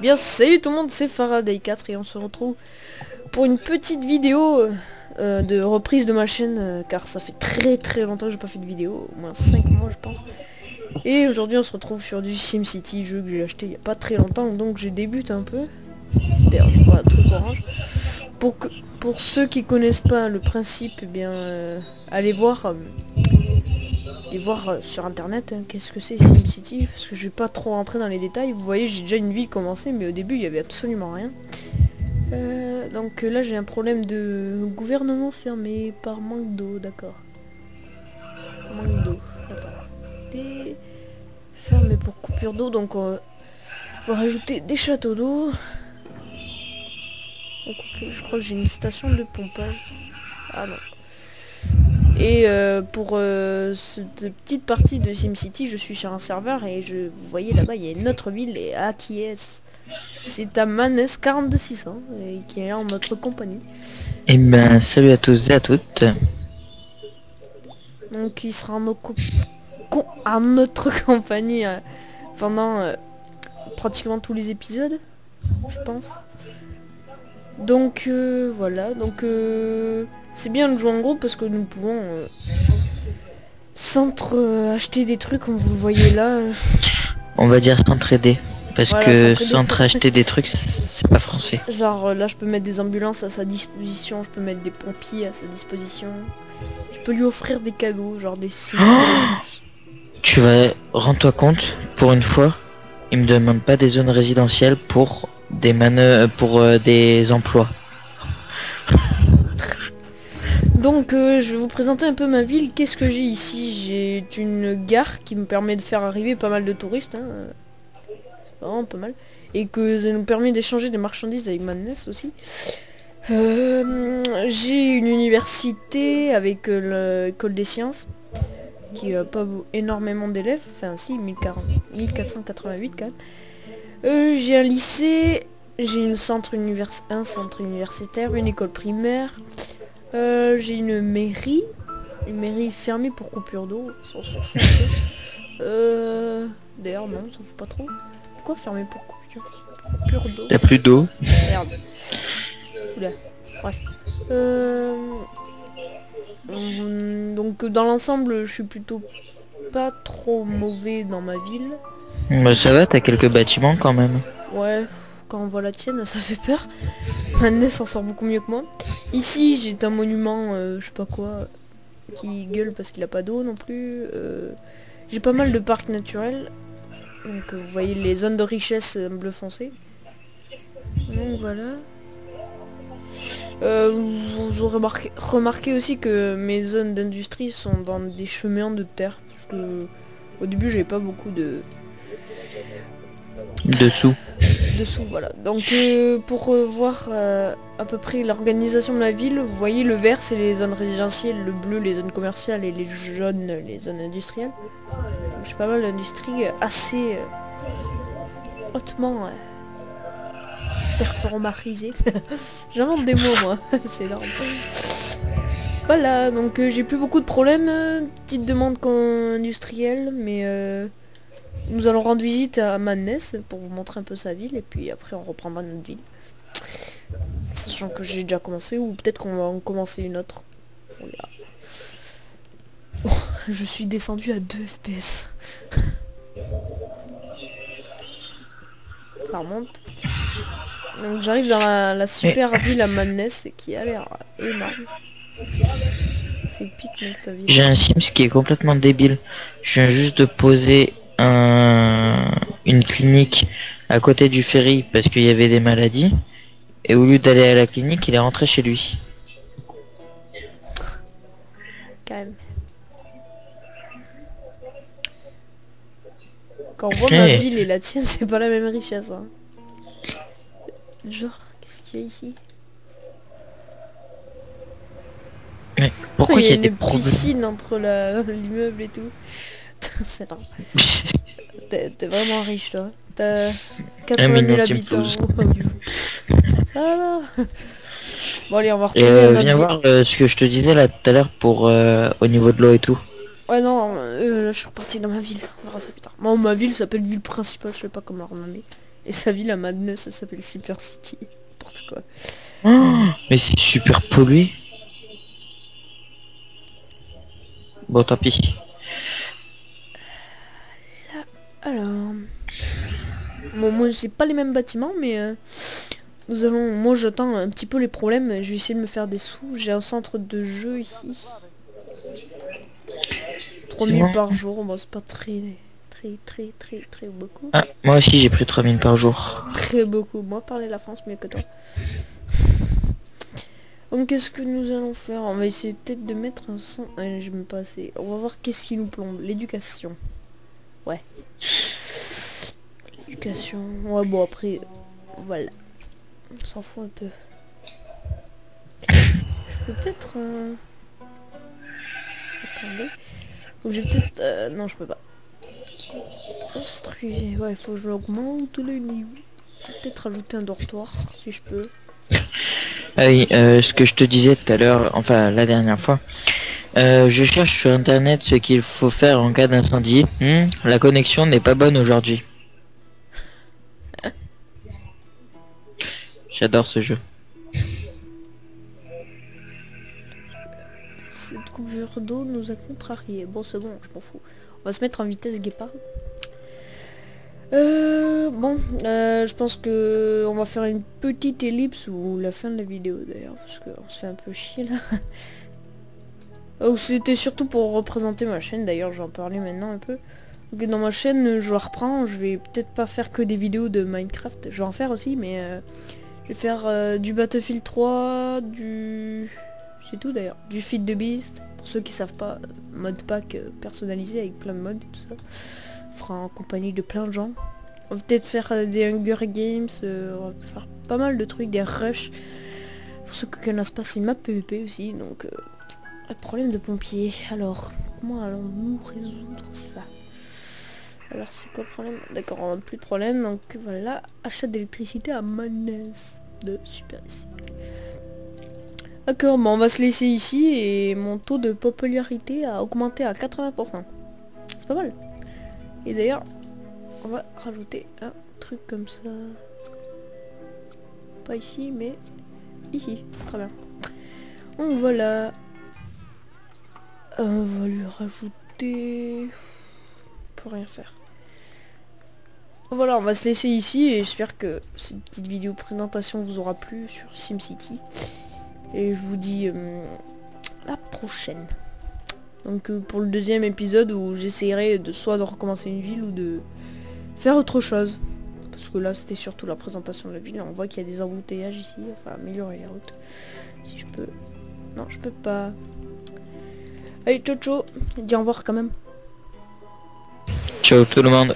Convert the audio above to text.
Bien salut tout le monde, c'est Faraday 4 et on se retrouve pour une petite vidéo euh, de reprise de ma chaîne euh, car ça fait très très longtemps que j'ai pas fait de vidéo, au moins 5 mois je pense. Et aujourd'hui on se retrouve sur du SimCity, jeu que j'ai acheté il y a pas très longtemps donc je débute un peu. D'ailleurs je vois un truc orange. Pour, que, pour ceux qui connaissent pas le principe, eh bien euh, allez voir et voir euh, sur internet hein, qu'est-ce que c'est SimCity parce que je vais pas trop rentrer dans les détails. Vous voyez j'ai déjà une vie commencée mais au début il y avait absolument rien. Euh, donc là j'ai un problème de gouvernement fermé par manque d'eau d'accord. Manque d'eau attends fermé pour coupure d'eau donc on va rajouter des châteaux d'eau. Je crois que j'ai une station de pompage. Ah non et euh, pour euh, cette petite partie de SimCity, je suis sur un serveur et je, vous voyez là-bas, il y a une autre ville et à qui est-ce? C'est à Manes 42600 et qui est en notre compagnie. Et eh ben salut à tous et à toutes. Donc il sera en, notre compagnie euh, pendant pratiquement tous les épisodes, je pense. Donc voilà, donc c'est bien de jouer en groupe parce que nous pouvons euh, s'entre-acheter des trucs comme vous le voyez là. On va dire s'entraider. Parce que s'entre-acheter des trucs, c'est pas français. Genre euh, là je peux mettre des ambulances à sa disposition, je peux mettre des pompiers à sa disposition. Je peux lui offrir des cadeaux, genre des oh Tu vas... Rends-toi compte, pour une fois, il me demande pas des zones résidentielles pour des manœuvres, pour euh, des emplois. Donc euh, je vais vous présenter un peu ma ville. Qu'est-ce que j'ai ici? J'ai une gare qui me permet de faire arriver pas mal de touristes. Hein. C'est vraiment pas mal. Et que ça nous permet d'échanger des marchandises avec Madness aussi. Euh, j'ai une université avec euh, l'école des sciences qui a pas énormément d'élèves, enfin si 1488 quand même. j'ai un lycée, j'ai un centre universitaire, une école primaire, euh, j'ai une mairie. Une mairie fermée pour coupure d'eau. Euh... D'ailleurs, non, on s'en fout pas trop. Pourquoi fermée pour coupure, d'eau? Y'a plus d'eau. Merde. Oula. Bref. Euh... Donc dans l'ensemble, je suis plutôt pas trop mauvais dans ma ville. Bah ça va, t'as quelques bâtiments quand même. Ouais, quand on voit la tienne, ça fait peur. Madness s'en sort beaucoup mieux que moi. Ici, j'ai un monument, euh, je sais pas quoi, qui gueule parce qu'il a pas d'eau non plus. Euh, j'ai pas mal de parcs naturels. Donc vous voyez les zones de richesse euh, bleu foncé. Donc voilà. vous aurez remarqué, remarqué, aussi que mes zones d'industrie sont dans des chemins de terre. Parce que au début j'avais pas beaucoup de... Dessous dessous, voilà. Donc euh, pour euh, voir euh, à peu près l'organisation de la ville, vous voyez le vert c'est les zones résidentielles, le bleu les zones commerciales et les jaunes les zones industrielles. J'ai pas mal d'industrie assez hautement performarisée. J'invente des mots moi, c'est énorme. Voilà, donc j'ai plus beaucoup de problèmes, petite demande industrielle, mais nous allons rendre visite à Madness pour vous montrer un peu sa ville et puis après on reprendra notre ville. Sachant que j'ai déjà commencé ou peut-être qu'on va en commencer une autre. Oh, je suis descendu à 2 FPS. Ça remonte. Donc j'arrive dans la, super ville à Madness qui a l'air énorme. C'est J'ai un Sims qui est complètement débile. Je viens juste de poser une clinique à côté du ferry parce qu'il y avait des maladies. Et au lieu d'aller à la clinique, il est rentré chez lui. Calme. Quand on voit ma ville et la tienne, c'est pas la même richesse. Hein. Genre, qu'est-ce qu'il y a ici? Pourquoi il y a, une piscine entre l'immeuble et tout c'est T'es vraiment riche toi. T'as 80 000 habitants. Ça va. Bon allez on va retourner euh, Viens voir euh, ce que je te disais là tout à l'heure pour euh, au niveau de l'eau et tout. Ouais non, là je suis reparti dans ma ville. On verra ça plus tard. Moi ma ville s'appelle ville principale, je sais pas comment la renommer. Et sa ville à Madness, ça s'appelle Super City. N'importe quoi. Oh, mais c'est super pollué. Bon, tant pis. Bon, j'ai pas les mêmes bâtiments, mais... Euh, nous allons... Moi, j'attends un petit peu les problèmes. Je vais essayer de me faire des sous. J'ai un centre de jeu ici. 3000 par jour. Bon, c'est pas très... Très, très, très, très beaucoup. Ah, moi aussi, j'ai pris 3000 par jour. Très beaucoup. Moi, parler la France mieux que toi. Donc qu'est-ce que nous allons faire? On va essayer peut-être de mettre un son... Allez, je me passer. On va voir qu'est-ce qui nous plombe. L'éducation. Ouais. Ouais bon après. Voilà. On s'en fout un peu. Je peux peut-être... Euh... Attendez. Peut-être... Euh... Non je peux pas. Ouais il faut que je l'augmente le niveau. Peut-être rajouter un dortoir si je peux. Ah oui, euh, ce que je te disais tout à l'heure, enfin la dernière fois, euh, je cherche sur internet ce qu'il faut faire en cas d'incendie. Hmm, la connexion n'est pas bonne aujourd'hui. J'adore ce jeu. Cette coupure d'eau nous a contrarié. Bon c'est bon, je m'en fous. On va se mettre en vitesse guépard. Euh, bon, euh, je pense que on va faire une petite ellipse ou la fin de la vidéo d'ailleurs, parce qu'on se fait un peu chier là. oh, C'était surtout pour représenter ma chaîne, d'ailleurs j'en parlais maintenant un peu. Dans ma chaîne, je reprends, je vais peut-être pas faire que des vidéos de Minecraft, je vais en faire aussi, mais euh, je vais faire euh, du Battlefield 3, du... C'est tout d'ailleurs, du Feed the Beast, pour ceux qui savent pas, mode pack euh, personnalisé avec plein de modes et tout ça fera en compagnie de plein de gens. On va peut-être faire euh, des Hunger Games, on va faire pas mal de trucs, des rushs. Pour ceux qui connaissent pas, c'est map PvP aussi, donc... Problème de pompier. Alors, comment allons-nous résoudre ça? Alors, c'est quoi le problème? D'accord, on n'a plus de problème, donc voilà. Achat d'électricité à Manès de Super ici. D'accord, bon, on va se laisser ici et mon taux de popularité a augmenté à 80%. C'est pas mal. Et d'ailleurs, on va rajouter un truc comme ça. Pas ici, mais ici. C'est très bien. Donc voilà. On va lui rajouter... On peut rien faire. Voilà, on va se laisser ici et j'espère que cette petite vidéo présentation vous aura plu sur SimCity. Et je vous dis euh, la prochaine. Donc euh, pour le deuxième épisode où j'essayerai de soit de recommencer une ville ou de faire autre chose. Parce que là c'était surtout la présentation de la ville. On voit qu'il y a des embouteillages ici. Enfin améliorer les routes. Si je peux. Non je peux pas. Allez ciao ciao. Dis au revoir quand même. Ciao tout le monde.